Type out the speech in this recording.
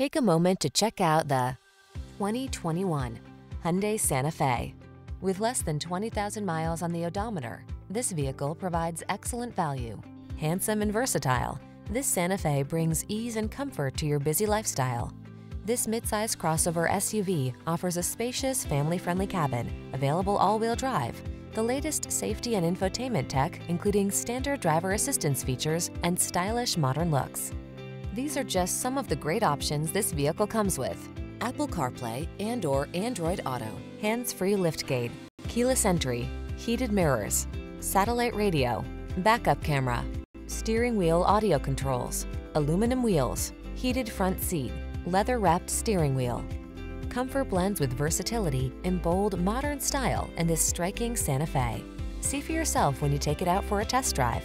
Take a moment to check out the 2021 Hyundai Santa Fe. With less than 20,000 miles on the odometer, this vehicle provides excellent value. Handsome and versatile, this Santa Fe brings ease and comfort to your busy lifestyle. This midsize crossover SUV offers a spacious, family-friendly cabin, available all-wheel drive, the latest safety and infotainment tech, including standard driver assistance features and stylish modern looks. These are just some of the great options this vehicle comes with. Apple CarPlay and or Android Auto, hands-free liftgate, keyless entry, heated mirrors, satellite radio, backup camera, steering wheel audio controls, aluminum wheels, heated front seat, leather-wrapped steering wheel. Comfort blends with versatility in bold, modern style in this striking Santa Fe. See for yourself when you take it out for a test drive.